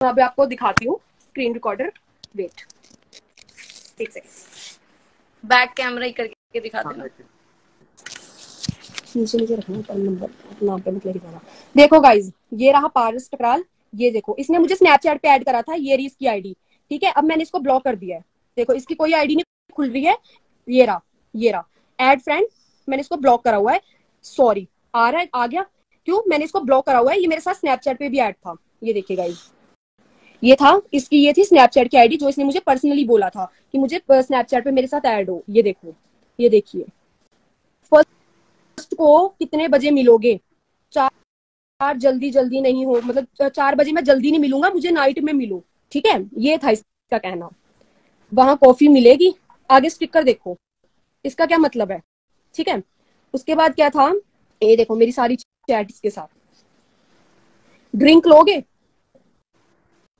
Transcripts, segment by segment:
अभी आपको दिखाती हूँ स्क्रीन रिकॉर्डर वेट एक सेकंड बैक कैमरा ही करके दिखा देना नीचे नीचे रखना नंबर नाम पे मतलब दिखाना। देखो गाइज़ ये रहा पारस टकराल ये देखो। इसने मुझे स्नैपचैट पे ऐड करा था ये रही इसकी आईडी ठीक है? अब मैंने इसको ब्लॉक कर दिया है। देखो इसकी कोई आईडी नहीं खुल रही है। ये रहा ये रहा। एड फ्रेंड मैंने इसको ब्लॉक करा हुआ है। सॉरी आ रहा है आ गया। क्यों? मैंने इसको ब्लॉक करा हुआ है ये मेरे साथ स्नैपचैट पे भी ऐड था। ये देखिए गाइज़ ये था, इसकी ये थी स्नैपचैट की आईडी जो इसने मुझे पर्सनली बोला था कि मुझे स्नैपचैट पे मेरे साथ ऐड हो। ये देखो, ये देखिए। फ़र्स्ट को कितने बजे मिलोगे? चार चार जल्दी जल्दी नहीं हो मतलब चार बजे मैं जल्दी नहीं मिलूँगा, मुझे नाइट में मिलो। ठीक है? ये था इसका कहना। वहाँ कॉफ़ी मिलेगी? आगे स्टिकर देखो। इसका क्या मतलब है? ठीक है? उसके बाद क्या था? ये देखो, मेरी सारी चैट इसके साथ। ड्रिंक लोगे?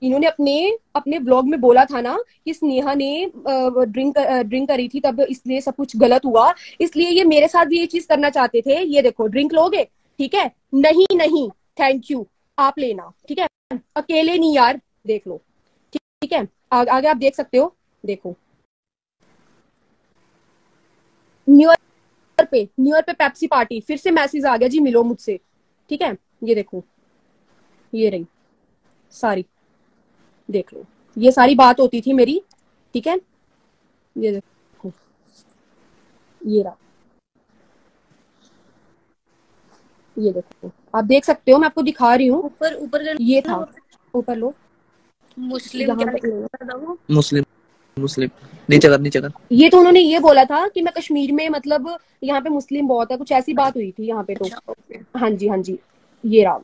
इन्होंने अपने अपने ब्लॉग में बोला था ना कि स्नेहा ने ड्रिंक ड्रिंक करी थी, तब इसलिए सब कुछ गलत हुआ। इसलिए ये मेरे साथ भी ये चीज़ करना चाहते थे। ये देखो ड्रिंक लोगे? ठीक है? नहीं नहीं। थैंक यू आप लेना। ठीक है? अकेले नहीं यार। देख लो। ठीक है? आगे आप देख सकते हो। देखो। न्यू ईयर पे न्यू ईयर पे पेप्सी पार्टी फिर से मैसेज आ गया। जी, मिलो मुझसे। ठीक है? ये देखो। ये रही। सारी देख लो। ये सारी बात होती थी मेरी ठीक है? ये देखो। ये रहा। ये देखो। आप देख सकते हो मैं आपको दिखा रही हूँ। ऊपर ऊपर ये था। ऊपर लो। मुस्लिम मुस्लिम मुस्लिम। नीचे कर नीचे कर। ये तो उन्होंने ये बोला था कि मैं कश्मीर में मतलब यहाँ पे मुस्लिम बहुत है कुछ ऐसी बात हुई थी यहाँ पे तो। अच्छा, हाँ जी हाँ जी। ये रहा।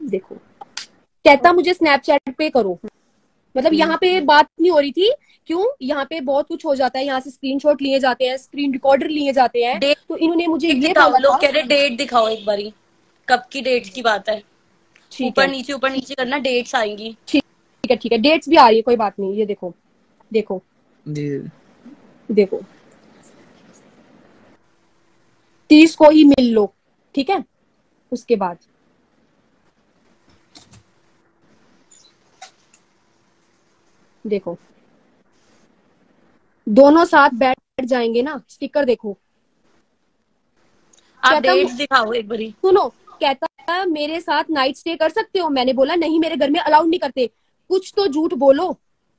देखो। कहता मुझे स्नैपचैट पे करो। मतलब हम्म। यहाँ पे बात नहीं हो रही थी क्यों? यहाँ पे बहुत कुछ हो जाता है यहाँ से स्क्रीनशॉट लिए जाते हैं स्क्रीन रिकॉर्डर लिए जाते हैं। तो इन्होंने मुझे ये लोग कह रहे डेट दिखाओ एक बारी कब की डेट की बात है? ऊपर नीचे ऊपर नीचे करना डेट्स आएँगी। ठीक है ठीक है। डेट्स भी आ रही है कोई बात नहीं ये देखो देखो। देखो। तीस को ही मिल लो ठीक है? उसके बाद। देखो। दोनों साथ बैठ जाएँगे ना स्टिकर देखो। आप दिखाओ एक बारी। सुनो कहता मेरे साथ नाइट स्टे कर सकते हो? मैंने बोला नहीं मेरे घर में अलाउड नहीं करते। कुछ तो झूठ बोलो।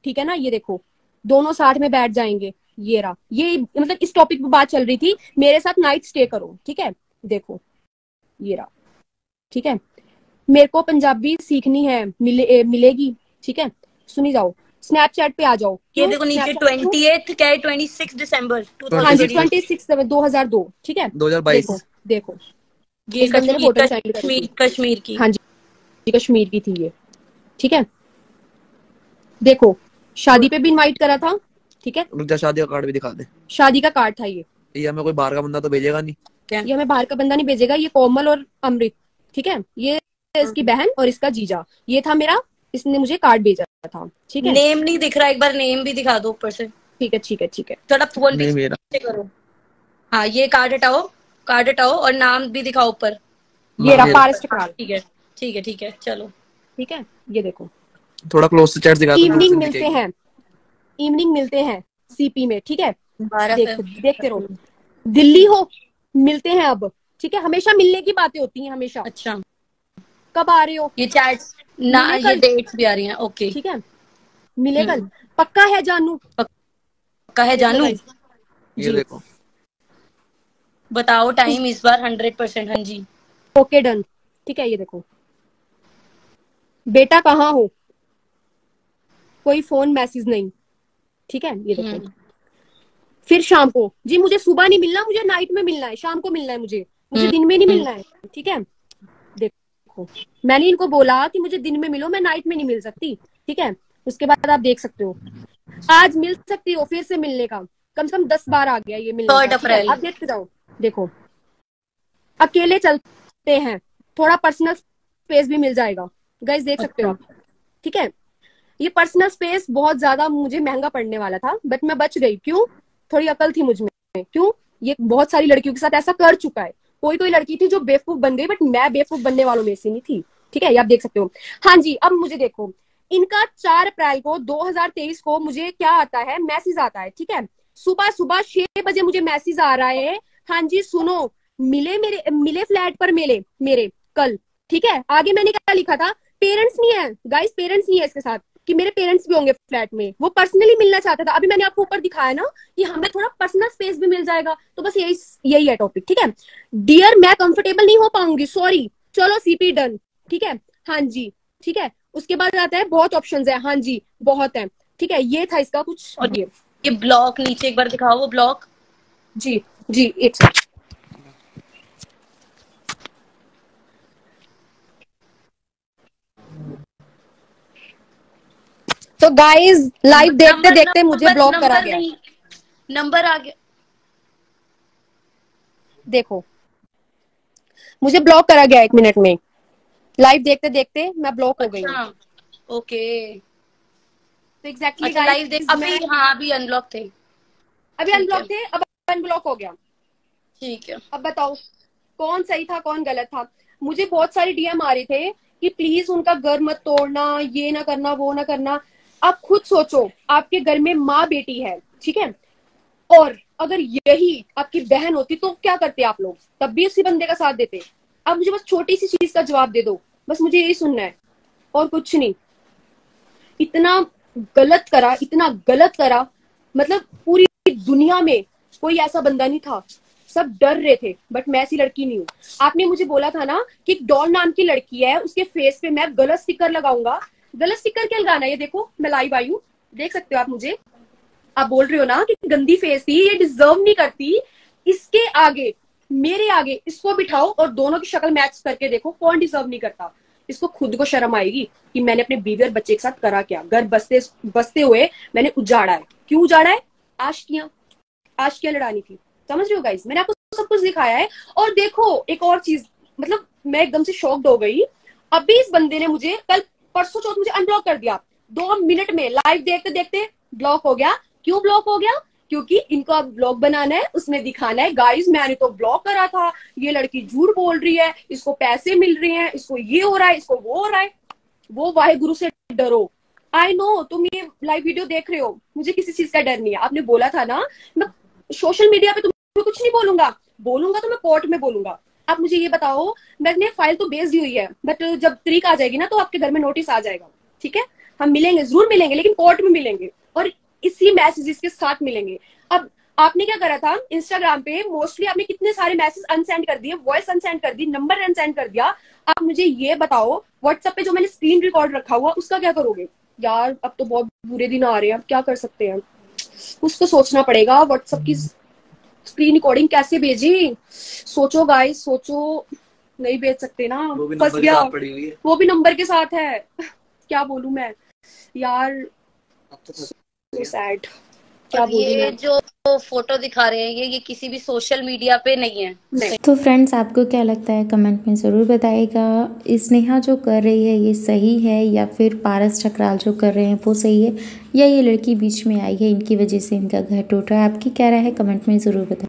ठीक है ना? ये देखो दोनों साथ में बैठ जाएँगे। ये रहा। ये मतलब इस टॉपिक पे बात चल रही थी मेरे साथ नाइट स्टे करो। ठीक है? देखो ये रहा। ठीक है? मेरे को पंजाबी सीखनी है मिले ए, मिलेगी। ठीक है? सुनी जाओ। स्नैपचैट पे आ जाओ। ये देखो नीचे ट्वेंटी एथ क्या है ट्वेंटी सिक्स दिसंबर हाँ जी। ट्वेंटी सिक्स दो हज़ार दो ठीक है? 2022 देखो देखो। ये कश्मीर कश्मीर कश्मीर की। हाँ जी कश्मीर की थी ये ठीक है? देखो शादी पे भी इनवाइट करा था ठीक है? रुक जा शादी का कार्ड भी दिखा दे। शादी का कार्ड था ये। ये हमें कोई बाहर का बंदा तो भेजेगा नहीं। क्या? ये हमें बाहर का बंदा नहीं भेजेगा ये कोमल और अमृत ठीक है? ये इसकी बहन और इसका जीजा। ये था मेरा इसने मुझे कार्ड भेजा। था ठीक है? नेम नहीं दिख रहा एक बार नेम भी दिखा दो ऊपर से। ठीक है ठीक है ठीक है। थोड़ा फ़ोन पीछे करो। हाँ ये कार्ड हटाओ कार्ड हटाओ और नाम भी दिखाओ ऊपर। ये रहा पारस कार्ड ठीक है ठीक है ठीक है चलो। ठीक है? ये देखो। थोड़ा क्लोज से चैट दिखा दो, इवनिंग मिलते हैं। इवनिंग मिलते हैं सीपी में ठीक है? देख देखते रहो। दिल्ली हो मिलते हैं अब। ठीक है? हमेशा मिलने की बातें होती हैं हमेशा। अच्छा। कब आ रहे हो? ये चैट ना ये डेट्स भी आ रही हैं ओके ठीक है। मिले कल हम्म। पक्का है जानू? कहे जानू? ये देखो। बताओ टाइम इस बार हंड्रेड परसेंट हाँ जी। ओके डन ठीक है ये देखो। बेटा कहाँ हो? कोई फ़ोन मैसेज नहीं। ठीक है ये देखो। हम्म। फिर शाम को। जी मुझे सुबह नहीं मिलना मुझे नाइट में मिलना है। शाम को मिलना है मुझे। मुझे हम्म, दिन में नहीं। मिलना है। ठीक है? देखो मैंने इनको बोला कि मुझे दिन में मिलो मैं नाइट में नहीं मिल सकती ठीक है? उसके बाद आप देख सकते हो। आज मिल सकती हो फिर से मिलने का। कम से कम दस बार आ गया ये मिलने का। आप देखते जाओ देखो। अकेले चलते हैं थोड़ा पर्सनल स्पेस भी मिल जाएगा। गाइस देख सकते हो आप ठीक है? ये पर्सनल स्पेस बहुत ज़्यादा मुझे महँगा पड़ने वाला था बट मैं बच गई। क्यों? थोड़ी अकल थी मुझमें। क्यों? ये बहुत सारी लड़कियों के साथ ऐसा कर चुका है। कोई कोई लड़की थी जो बेवकूफ़ बन गई बट मैं बेवकूफ़ बनने वालों में से नहीं थी। ठीक है? ये आप देख सकते हो। हाँ जी, अब मुझे देखो। इनका चार अप्रैल को 2023 को मुझे क्या आता है? मैसेज आता है, ठीक है? सुबह सुबह छह बजे मुझे मैसेज आ रहा है। हाँ जी, सुनो। मिले मेरे, मिले फ्लैट पर मिले, मेरे, कल। ठीक है? आगे मैंने क्या लिखा था? पेरेंट्स नहीं है। गाइस पेरेंट्स नहीं है इसके साथ। कि मेरे पेरेंट्स भी होंगे फ्लैट में। वो पर्सनली मिलना चाहता था। अभी मैंने आपको ऊपर दिखाया ना कि हमें थोड़ा पर्सनल स्पेस भी मिल जाएगा। तो बस यही यही है टॉपिक ठीक है? डियर मैं कंफर्टेबल नहीं हो पाऊँगी सॉरी चलो सीपी डन ठीक है? हाँ जी ठीक है? उसके बाद आता है बहुत ऑप्शन है। हाँ जी बहुत है ठीक है? ये था इसका कुछ और ये। ये ब्लॉक नीचे एक बार दिखाओ वो ब्लॉक जी जी एक सेकंड गाइस लाइव देखते देखते मुझे ब्लॉक करा गया। नंबर आ गया। देखो। मुझे ब्लॉक करा गया एक मिनट में। लाइव देखते देखते मैं ब्लॉक हो गई अच्छा, ओके तो एग्जैक्टली अच्छा लाइव देख अभी हाँ अभी अनब्लॉक थे। अभी अनब्लॉक थे अब अनब्लॉक हो गया। ठीक है। अब बताओ कौन सही था कौन गलत था? मुझे बहुत सारे डीएम आ रहे थे कि प्लीज़ उनका घर मत तोड़ना ये ना करना वो ना करना। आप खुद सोचो, आपके घर में माँ बेटी है, ठीक है? और अगर यही आपकी बहन होती तो क्या करते आप लोग? तब भी उसी बंदे का साथ देते। आप मुझे बस छोटी सी चीज़ का जवाब दे दो। बस मुझे यही सुनना है, और कुछ नहीं। इतना गलत करा, इतना गलत करा मतलब पूरी दुनिया में कोई ऐसा बंदा नहीं था। सब डर रहे थे बट मैं ऐसी लड़की नहीं हूँ। आपने मुझे बोला था ना कि डॉल नाम की लड़की है, उसके फेस पे मैं गलत स्टिकर लगाऊँगा गलत स्टिकर क्या लगाना है? ये देखो, मैं लाइव आई हूँ। देख सकते हो आप मुझे। आप बोल रहे हो ना कि गंदी फेस थी, ये डिजर्व नहीं करती। इसके आगे, मेरे आगे, इसको बिठाओ और दोनों की शक्ल मैच करके देखो, कौन डिजर्व नहीं करता। इसको खुद को शर्म आएगी कि मैंने अपने बीवी और बच्चे के साथ करा क्या। घर बसते बसते हुए मैंने उजाड़ा है। क्यों उजाड़ा है? आशिकियाँ आशिकियाँ लड़ानी थी? समझ रहे हो गाइस मैंने आपको सब कुछ दिखाया है। और देखो, एक और चीज़ मतलब मैं एकदम से शॉक्ड हो गई। अभी इस बंदे ने मुझे कल परसों चौथ मुझे अनब्लॉक कर दिया। दो मिनट में लाइव देखते देखते ब्लॉक हो गया। क्यों ब्लॉक हो गया? क्योंकि इनको अब ब्लॉग बनाना है, उसमें दिखाना है गाइस मैंने तो ब्लॉग करा था। ये लड़की झूठ बोल रही है, इसको पैसे मिल रहे हैं, इसको ये हो रहा है, इसको वो हो रहा है। वो वाहे गुरु से डरो। आई नो तुम ये लाइव वीडियो देख रहे हो। मुझे किसी चीज़ का डर नहीं है। आपने बोला था ना, मैं सोशल मीडिया पे तुम्हें कुछ नहीं बोलूँगा। बोलूँगा तो मैं कोर्ट में बोलूँगा। आप मुझे ये बताओ, मैंने फ़ाइल तो भेज दी हुई है बट जब तरीक आ जाएगी ना तो आपके घर में नोटिस आ जाएगा, ठीक है? हम मिलेंगे, ज़रूर मिलेंगे, लेकिन कोर्ट में मिलेंगे, और इसी मैसेजेस के साथ मिलेंगे। अब आपने क्या करा था? इंस्टाग्राम पे मोस्टली आपने कितने सारे मैसेज अनसेंड कर दिए वॉइस अनसेंड कर दी नंबर अनसेंड कर दिया। आप मुझे ये बताओ व्हाट्सएप पे जो मैंने स्क्रीन रिकॉर्ड रखा हुआ, उसका क्या करोगे? यार, अब तो बहुत बुरे दिन आ रहे हैं, अब क्या कर सकते हैं? तो सोचना पड़ेगा व्हाट्सएप की स्क्रीन रिकॉर्डिंग कैसे भेजी? सोचो गाइस सोचो। नहीं भेज सकते ना। फंस गया। वो भी नंबर के साथ है। क्या बोलू मैं? यार तो सैड तो क्या ये जो फ़ोटो दिखा रहे हैं ये ये किसी भी सोशल मीडिया पे नहीं है। नहीं। तो फ्रेंड्स आपको क्या लगता है? कमेंट में ज़रूर बताइएगा स्नेहा जो कर रही है ये सही है या फिर पारस चक्राल जो कर रहे हैं वो सही है? या ये लड़की बीच में आई है इनकी वजह से इनका घर टूट रहा है? आपकी क्या राय है? कमेंट में ज़रूर बताएँ।